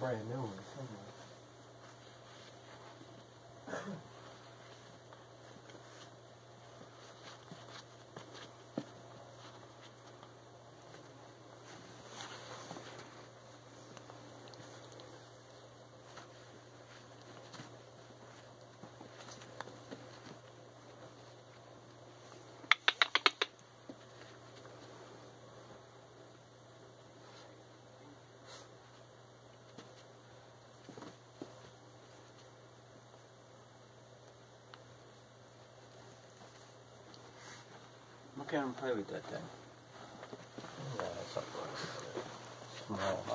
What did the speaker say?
brand new one somewhere. I can't play with that thing. Yeah, something like that. Small.